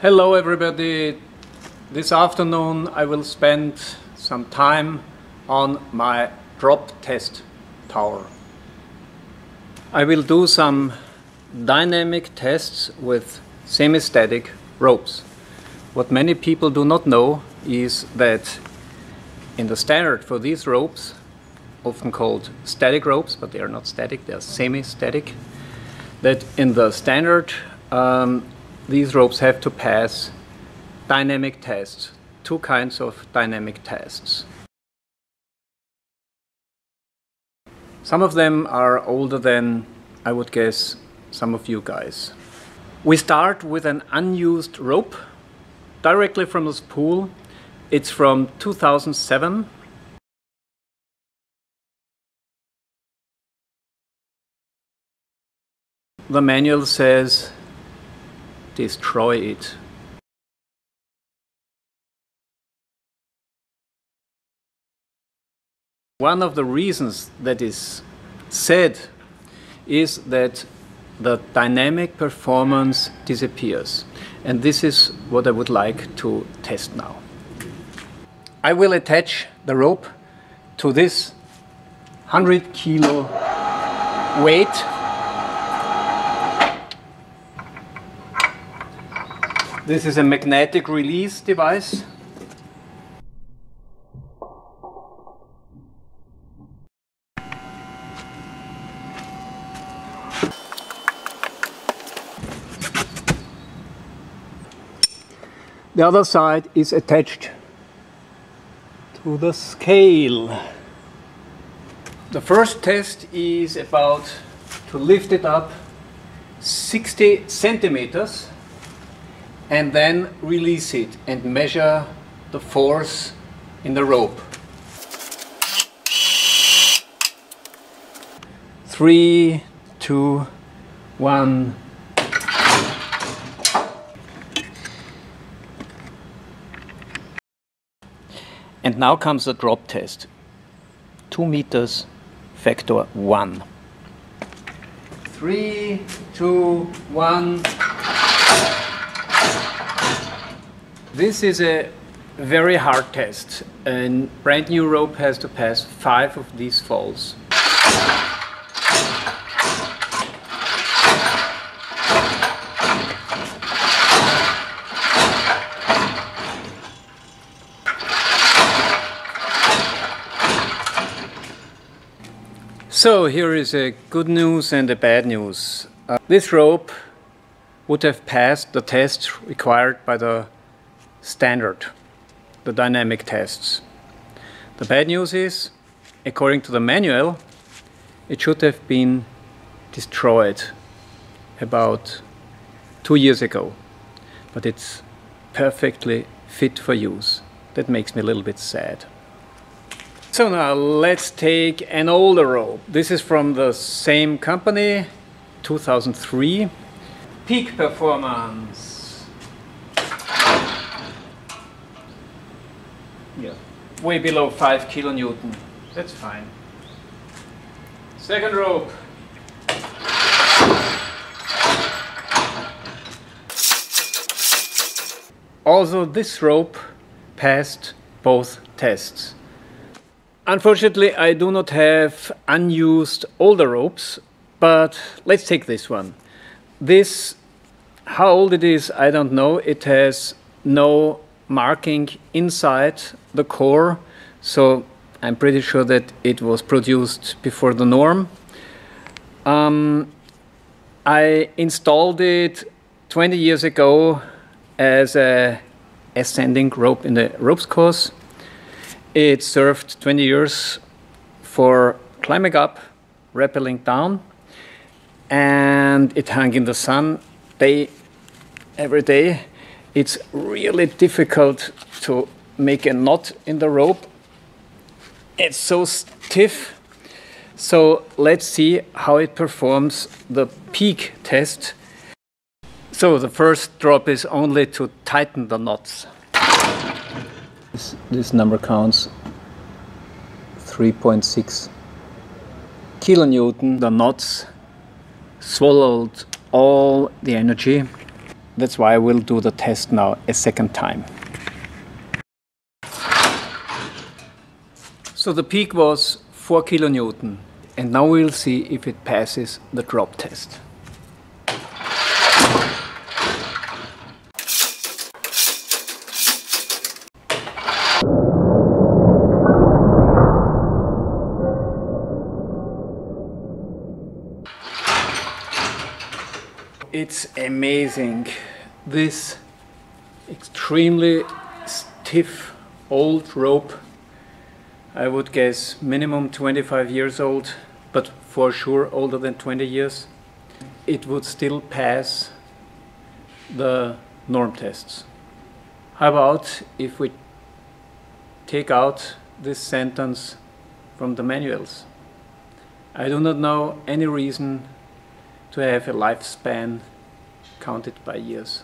Hello everybody. This afternoon I will spend some time on my drop test tower. I will do some dynamic tests with semi-static ropes. What many people do not know is that in the standard for these ropes, often called static ropes, but they are not static, they are semi-static, that in the standard um, these ropes have to pass dynamic tests, two kinds of dynamic tests. Some of them are older than, I would guess, some of you guys. We start with an unused rope directly from the spool. It's from 2007. The manual says destroy it. One of the reasons that is said is that the dynamic performance disappears. And this is what I would like to test now. I will attach the rope to this 100 kilo weight. This is a magnetic release device. The other side is attached to the scale. The first test is about to lift it up 60 centimeters and then release it and measure the force in the rope. Three, two, one, And now comes the drop test. 2 meters factor 1. 3, 2, 1. This is a very hard test. A brand new rope has to pass 5 of these falls. So here is a good news and a bad news. Uh, this rope would have passed the test required by the standard, the dynamic tests. The bad news is, according to the manual, it should have been destroyed about two years ago, but it's perfectly fit for use. That makes me a little bit sad. So now let's take an older rope. This is from the same company, 2003. Peak performance. Yeah, way below 5 kilonewton. That's fine. Second rope. Also this rope passed both tests. Unfortunately, I do not have unused older ropes, but let's take this one. This, how old it is, I don't know. It has no marking inside the core, so I'm pretty sure that it was produced before the norm. Um, I installed it 20 years ago as a ascending rope in the ropes course it served 20 years for climbing up, rappelling down, and it hung in the sun day every day. It's really difficult to make a knot in the rope. It's so stiff. So let's see how it performs the peak test. So the first drop is only to tighten the knots. This, this number counts 3.6 kilonewton. The knots swallowed all the energy. That's why I will do the test now a second time. So the peak was 4 kilonewton and now we'll see if it passes the drop test. It's amazing. This extremely stiff old rope, I would guess minimum 25 years old, but for sure older than 20 years, it would still pass the norm tests. How about if we take out this sentence from the manuals? I do not know any reason to have a lifespan counted by years.